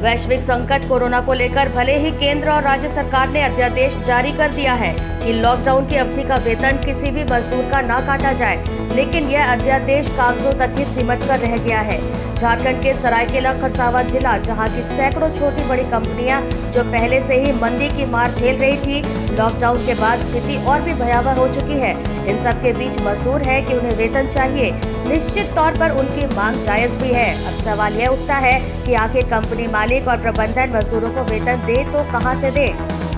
वैश्विक संकट कोरोना को लेकर भले ही केंद्र और राज्य सरकार ने अध्यादेश जारी कर दिया है कि लॉकडाउन की अवधि का वेतन किसी भी मजदूर का न काटा जाए, लेकिन यह अध्यादेश कागजों तक ही सीमित कर रह गया है। झारखंड के सरायकेला, खरसावा जिला, जहाँ की सैकड़ों छोटी बड़ी कंपनियाँ जो पहले से ही मंदी की मार झेल रही थी लॉकडाउन के बाद स्थिति और भी भयावह हो चुकी है। इन सब के बीच मजदूर है कि उन्हें वेतन चाहिए। निश्चित तौर पर उनकी मांग जायज़ भी है। अब सवाल यह उठता है कि आखिर कंपनी मालिक और प्रबंधन मजदूरों को वेतन दे तो कहाँ से दे?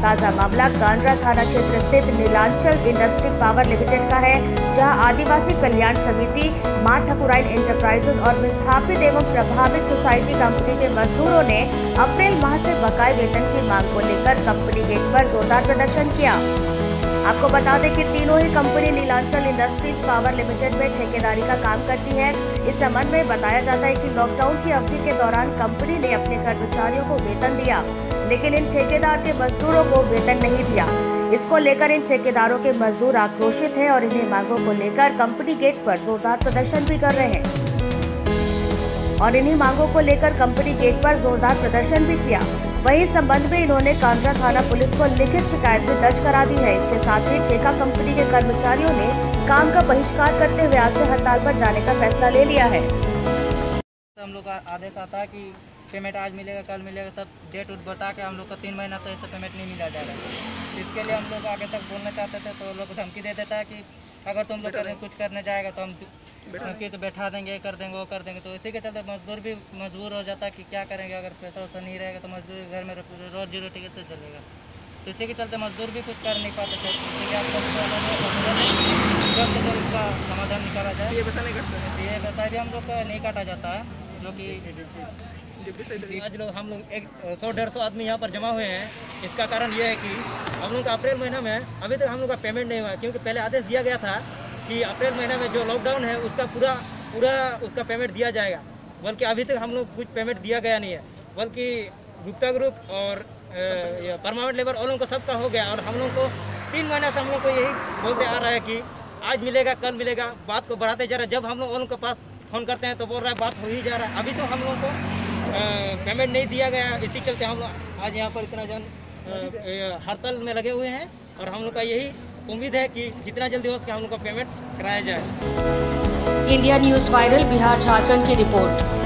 ताज़ा मामला कानरा थाना क्षेत्र स्थित नीलांचल इंडस्ट्री पावर लिमिटेड का है, जहाँ आदिवासी कल्याण समिति, माँ ठकुराइन इंटरप्राइजेस और विस्थापित एवं प्रभावित सोसाइटी कंपनी के मजदूरों ने अप्रैल माह से बकाये वेतन की मांग को लेकर कंपनी गेट पर जोरदार प्रदर्शन किया। आपको बता दें कि तीनों ही company Neelanchal industries power limited में ठेकेदारी का काम करती है। इस संबंध में बताया जाता है कि लॉकडाउन की अवधि के दौरान कंपनी ने अपने कर्मचारियों को वेतन दिया। लेकिन इन ठेकेदार के मजदूरों को वेतन नहीं दिया। इसको लेकर इन ठेकेदारों के मजदूर आक्रोशित हैं और इन्हें मांगों को लेकर कंपनी गेट पर जोरदार प्रदर्शन भी कर रहे हैं। और इन्हीं मांगों को लेकर कंपनी गेट पर जोरदार प्रदर्शन भी किया। वहीं संबंध में इन्होंने कांगड़ा थाना पुलिस को लिखित शिकायत भी दर्ज करा दी है। इसके साथ ही ठेका कंपनी के कर्मचारियों ने काम का बहिष्कार करते हुए आज से हड़ताल पर जाने का फैसला ले लिया है। हम लोग का आदेश आता है कि पेमेंट आज मिलेगा कल मिलेगा सब डेट उट बता के हम लोग को तीन महीना से ऐसे पेमेंट नहीं मिला जा रहा है। इसके लिए हम लोग आगे तक बोलना चाहते थे तो लोग धमकी दे देता है कि अगर तुम लोग कुछ करने जाएगा तो हम धमकी तो बैठा देंगे कर देंगे वो कर देंगे। तो इसी के चलते मजदूर भी मजबूर हो जाता है कि क्या करेंगे अगर पैसा वैसा नहीं रहेगा तो मजदूर घर में रोजी रोटी कैसे चलेगा। तो इसी के चलते मजदूर भी कुछ कर नहीं पाते थे इसका समाधान निकाला जाए। ये वैसा नहीं ये वैसा भी हम लोग का नहीं काटा जाता है जो कि आज लोग, हम लोग एक सौ, डेढ़ सौ आदमी यहाँ पर जमा हुए हैं। इसका कारण ये है कि हम लोग का अप्रैल महीना में, अभी तक हम लोग का पेमेंट नहीं हुआ, क्योंकि पहले आदेश दिया गया था कि अप्रैल महीना में जो लॉकडाउन है, उसका पूरा पूरा उसका पेमेंट दिया जाएगा। बल्कि अभी तक हम लोग कुछ पेमेंट दिया गया नहीं है। बल्कि गुप्ता ग्रुप और परमानेंट लेबर वालों को सबका हो गया। और हम लोग को तीन महीने से हम लोग को यही बोलते आ रहा है कि आज मिलेगा, कल मिलेगा, बात को बढ़ाते जा रहे जब हम लोग उनके पास फ़ोन करते हैं तो बोल रहा है, बात हो ही जा रहा है। अभी तो हम लोग को पेमेंट नहीं दिया गया। इसी चलते हम आज यहाँ पर इतना जन हड़ताल में लगे हुए हैं और हम लोग का यही उम्मीद है कि जितना जल्दी हो सके हम लोग का पेमेंट कराया जाए। India news viral, Bihar Jharkhand की रिपोर्ट।